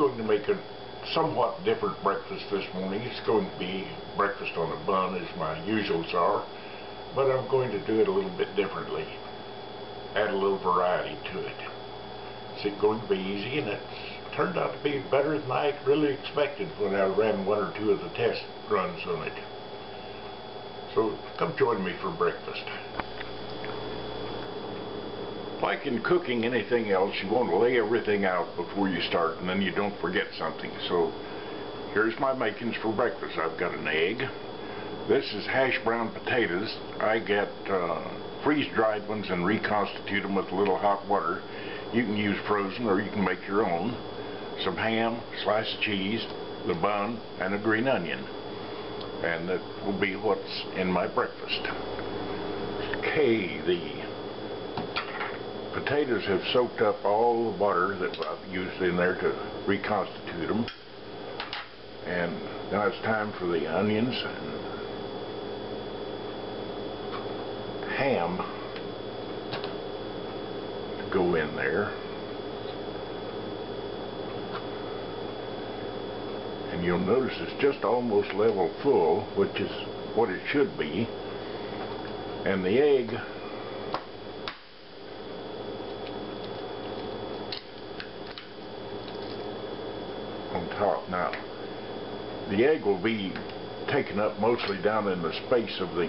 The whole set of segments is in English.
Going to make a somewhat different breakfast this morning. It's going to be breakfast on a bun as my usuals are, but I'm going to do it a little bit differently. Add a little variety to it. It's going to be easy and it's turned out to be better than I really expected when I ran one or two of the test runs on it. So come join me for breakfast. Like in cooking anything else, you want to lay everything out before you start and then you don't forget something. So here's my makings for breakfast. I've got an egg. This is hash brown potatoes. I get uh, freeze-dried ones and reconstitute them with a little hot water. You can use frozen or you can make your own. Some ham, sliced cheese, the bun, and a green onion. And that will be what's in my breakfast. Okay, the potatoes have soaked up all the water that I've used in there to reconstitute them. And now it's time for the onions and ham to go in there. And you'll notice it's just almost level full, which is what it should be. And the egg on top. Now, the egg will be taken up mostly down in the space of the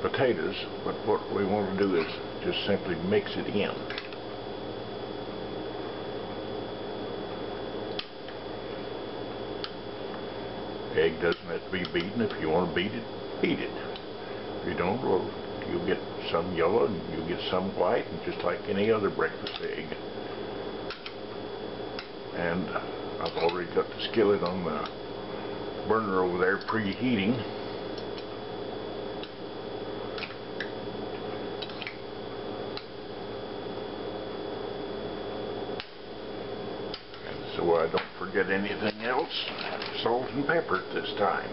potatoes, but what we want to do is just simply mix it in. Egg doesn't have to be beaten. If you want to beat it, beat it. If you don't, well, you'll get some yellow and you'll get some white, and just like any other breakfast egg. And I've already got the skillet on the burner over there preheating. And so I don't forget anything else, salt and pepper at this time.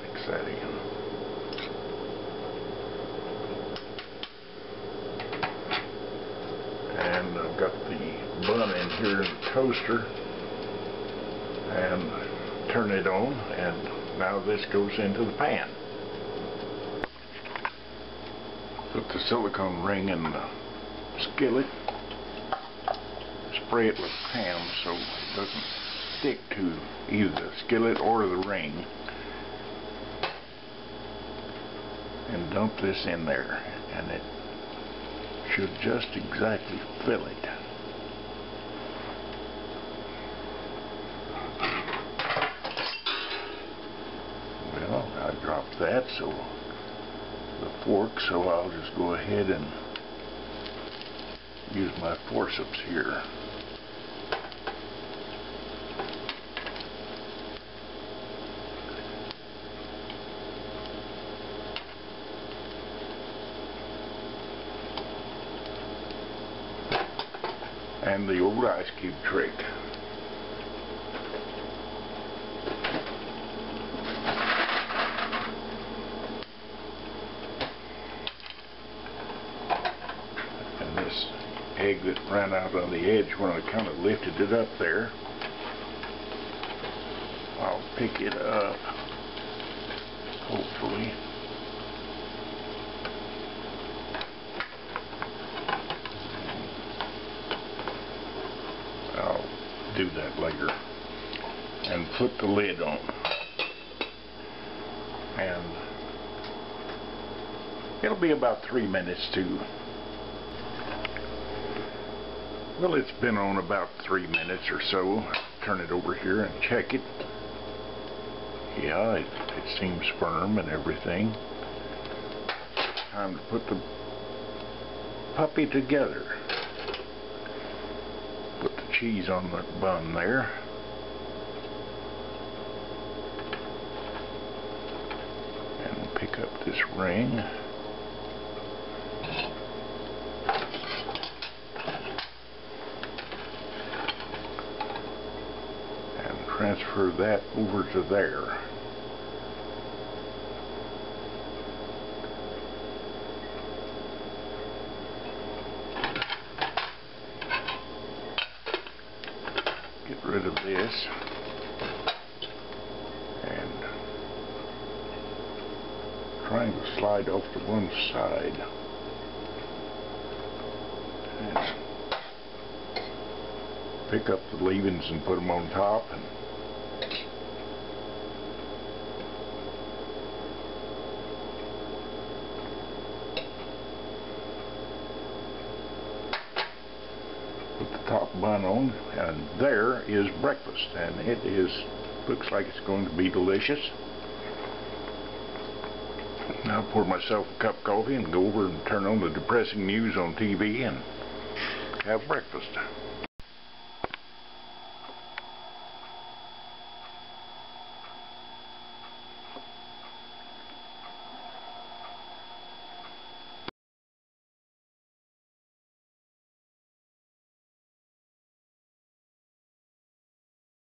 Mix that in. And I've got the bun in here in the toaster and turn it on and now this goes into the pan. Put the silicone ring in the skillet. Spray it with Pam so it doesn't stick to either the skillet or the ring. And dump this in there and it should just exactly fill it. Well, I dropped that so the fork so I'll just go ahead and use my forceps here. And the old ice cube trick. And this egg that ran out on the edge when I kind of lifted it up there, I'll pick it up, hopefully. I'll do that later. And put the lid on. And it'll be about three minutes to well it's been on about three minutes or so. Turn it over here and check it. Yeah, it, it seems firm and everything. Time to put the puppy together cheese on the bun there. And pick up this ring. And transfer that over to there. Get rid of this. And trying to slide off to one side. And pick up the leavings and put them on top. And top bun on and there is breakfast and it is looks like it's going to be delicious. Now pour myself a cup of coffee and go over and turn on the depressing news on TV and have breakfast.